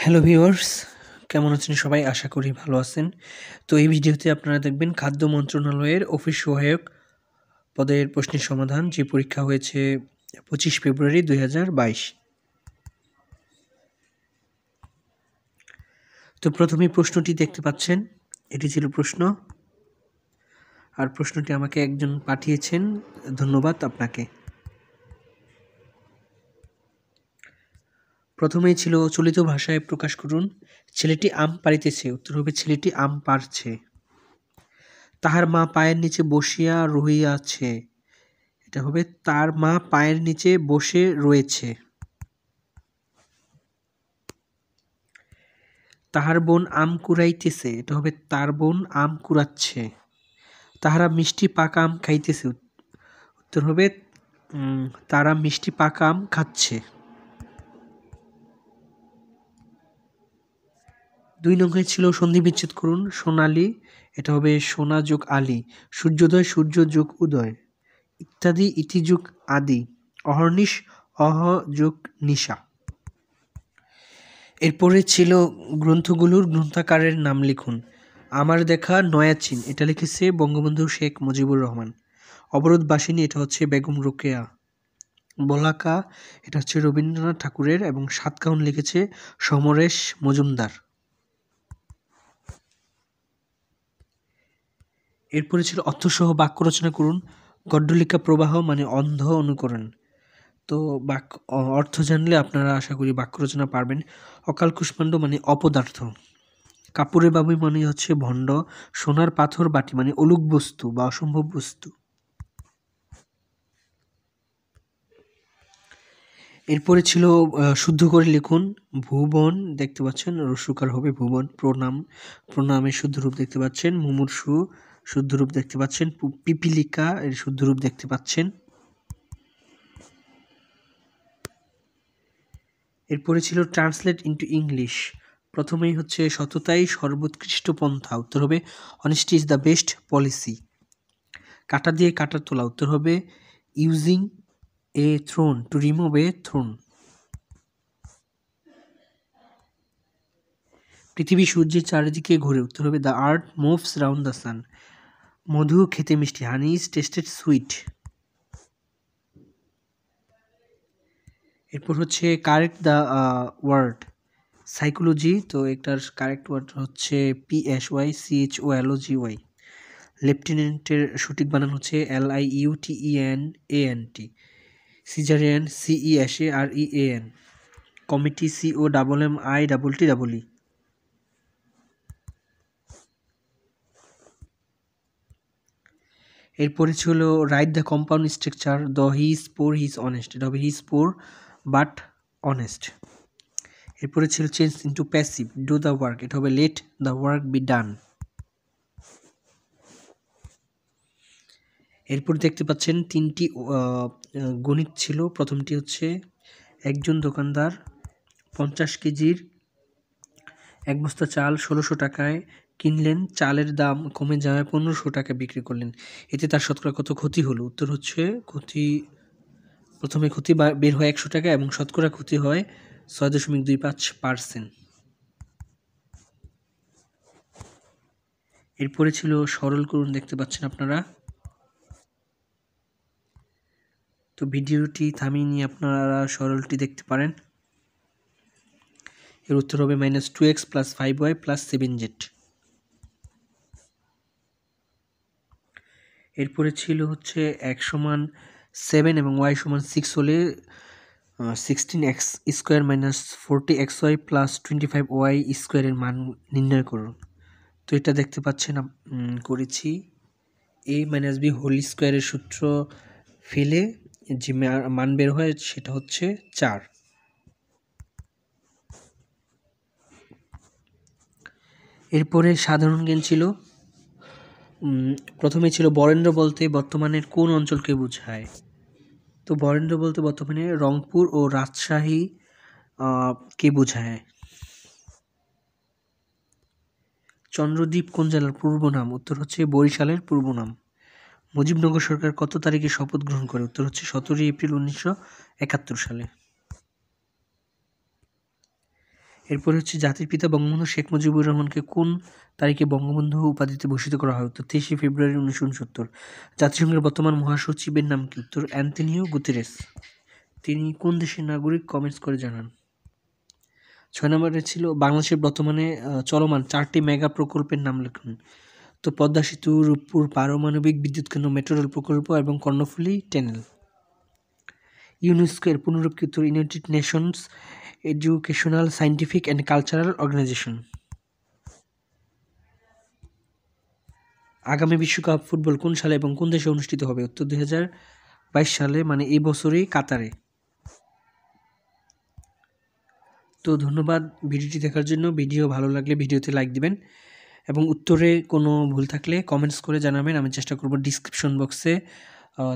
Hello viewers কেমন আছেন সবাই? আশা করি ভালো আছেন। তো এই ভিডিওতে আপনারা দেখবেন খাদ্য মন্ত্রণালয়ের অফিস সহায়ক পদের প্রশ্নের সমাধান, যে পরীক্ষা হয়েছে পঁচিশ ফেব্রুয়ারি দু হাজার বাইশ। তো প্রথমে প্রশ্নটি দেখতে পাচ্ছেন। এটি ছিল প্রশ্ন। আর প্রশ্নটি আমাকে একজন পাঠিয়েছেন। ধন্যবাদ আপনাকে। প্রথমেই ছিল চলিত ভাষায় প্রকাশ করুন, ছেলেটি আম পাড়িতেছে, উত্তর হবে ছেলেটি আম পারছে তাহার মা পায়ের নিচে বসিয়া রহিয়াছে। এটা হবে তার মা পায়ের নিচে বসে রয়েছে। তাহার বোন আম কুড়াইতেছে, এটা হবে তার বোন আম কুড়াচ্ছে। তাহারা মিষ্টি পাকা আম খাইতেছে, উত্তর হবে তারা মিষ্টি পাকা আম খাচ্ছে। দুই নঙ্গে ছিল সন্ধি বিচ্ছেদ করুন, সোনালি, এটা হবে সোনা যুগ আলী, সূর্যোদয়, সূর্য যুগ উদয়, ইত্যাদি, ইতি যুগ আদি, অহর্নিশ, অহ যুগ নিশা। এরপরে ছিল গ্রন্থগুলোর গ্রন্থাকারের নাম লিখুন। আমার দেখা নয়াচিন এটা লিখেছে বঙ্গবন্ধু শেখ মুজিবুর রহমান। অবরোধ বাসিনী, এটা হচ্ছে বেগম রোকেয়া। বলাকা, এটা হচ্ছে রবীন্দ্রনাথ ঠাকুরের এবং সাতকাউন লিখেছে সমরেশ মজুমদার। এরপরে ছিল অর্থসহ বাক্য রচনা করুন, গড্ডলিকা প্রবাহ মানে অন্ধ অনুকরণ। তো বাক্য অর্থ জানলে আপনারা আশা করি বাক্য রচনা পারবেন। অকাল কুষ্মাণ্ড মানে অপদার্থ। কাপুরে বাবু মানে হচ্ছে ভণ্ড, সোনার পাথর বাটি মানে অলুক বস্তু বা অসম্ভব বস্তু। এরপরে ছিল শুদ্ধ করে লিখুন, ভুবন, দেখতে পাচ্ছেন, রসুকার হবে ভুবন, প্রণাম। প্রণামের শুদ্ধ রূপ দেখতে পাচ্ছেন, মুমূর্ষু শুদ্ধরূপ দেখতে পাচ্ছেন। পিপিলিকা এর শুদ্ধরূপ দেখতে পাচ্ছেন। এরপরে ছিল ট্রান্সলেট ইন্টু ইংলিশ। প্রথমেই হচ্ছে সততাই সর্বোৎকৃষ্ট পন্থা। উত্তর হবে honesty is the best policy কাটা দিয়ে কাটা তোলা। উত্তর হবে using a thorn to remove a thorn পৃথিবী সূর্যের চারিদিকে ঘুরে। উত্তর হবে the earth moves round the sun মধু, খেতে মিষ্টি হানি ইজ টেস্টেড সুইট এরপর হচ্ছে কারেক্ট দ্য ওয়ার্ড সাইকোলজি তো এটার কারেক্ট ওয়ার্ড হচ্ছে P S Y C H O L O G Y লেফটেন্যান্টের সঠিক বানান হচ্ছে L I U T E N A N T caesarean সিই S A R E A N committee C O double M I double T double E এরপরে ছিল right the compound structure the his poor his honest এটা হবে his poor but honest এরপরে ছিল change into passive do the work এটা হবে let the work be done এরপর দেখতে পাচ্ছেন তিনটি গণিত ছিল। প্রথমটি হচ্ছে একজন দোকানদার পঞ্চাশ কেজির এক বস্তা চাল ষোলোশো টাকায় কিনলেন, চালের দাম কমে যাওয়ায় পনেরোশো টাকা বিক্রি করলেন। এতে তার শতকরা কত ক্ষতি হলো? উত্তর হচ্ছে, ক্ষতি, প্রথমে ক্ষতি বের হয় একশো টাকা এবং শতকরা ক্ষতি হয় ছয় দশমিক দুই পাঁচ পার্সেন্ট। এরপরে ছিল সরল করুন, দেখতে পাচ্ছেন আপনারা। তো ভিডিওটি থামিয়ে নিয়ে আপনারা সরলটি দেখতে পারেন। এর উত্তর হবে minus two X plus five Y plus seven Z. এরপরে ছিল হচ্ছে এক সমান সেভেন এবং ওয়াই সমান সিক্স হলে sixteen X square minus forty X Y plus twenty five Y স্কোয়ারের মান নির্ণয় করুন। তো এটা দেখতে পাচ্ছেন করেছি। এ মাইনাস বি হোল স্কোয়ারের সূত্র ফেলে যে মান বের হয় সেটা হচ্ছে চার। এরপরে সাধারণ জ্ঞান ছিল প্রথমে ছিল বরেন্দ্র বলতে বর্তমানের কোন অঞ্চলকে বোঝায়? তো বরেন্দ্র বলতে বর্তমানে রংপুর ও রাজশাহী কে বোঝায়? চন্দ্রদ্বীপ কোন জেলার পূর্ব নাম? উত্তর হচ্ছে বরিশালের পূর্ব নাম। মুজিবনগর সরকার কত তারিখে শপথ গ্রহণ করে? উত্তর হচ্ছে সতেরোই এপ্রিল উনিশশো একাত্তর সালে। এরপর হচ্ছে জাতির পিতা বঙ্গবন্ধু শেখ মুজিবুর রহমানকে কোন তারিখে বঙ্গবন্ধু উপাধিতে ভূষিত করা হয়? উত্তর, তেইশে ফেব্রুয়ারি উনিশশো উনসত্তর। জাতিসংঘের বর্তমান মহাসচিবের নাম কি? উত্তর, অ্যান্টনিও গুতেরেস। তিনি কোন দেশের নাগরিক? কমেন্টস করে জানান। ছয় নম্বরে ছিল বাংলাদেশের বর্তমানে চলমান চারটি মেগা প্রকল্পের নাম লিখুন। তো পদ্মা সেতু, রূপপুর পারমাণবিক বিদ্যুৎ কেন্দ্র, মেট্রো রেল প্রকল্প এবং কর্ণফুলী টেনেল। ইউনেস্কো এর পুনরুৎকৃত United Nations Educational Scientific and Cultural Organization আগামী বিশ্বকাপ ফুটবল কোন সালে এবং কোন দেশে অনুষ্ঠিত হবে? উত্তর দু হাজার বাইশ সালে মানে এই বছরই কাতারে। তো ধন্যবাদ ভিডিওটি দেখার জন্য। ভিডিও ভালো লাগলে ভিডিওতে লাইক দিবেন। এবং উত্তরে কোনো ভুল থাকলে কমেন্টস করে জানাবেন। আমি চেষ্টা করব ডিসক্রিপশন বক্সে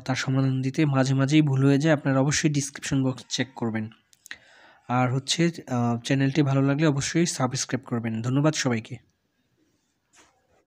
তার সমাধান দিতে। মাঝে মাঝেই ভুল হয়ে যায়। আপনারা অবশ্যই ডিসক্রিপশন বক্স চেক করবেন। আর হচ্ছে চ্যানেলটি ভালো লাগলে অবশ্যই সাবস্ক্রাইব করবেন। ধন্যবাদ সবাইকে।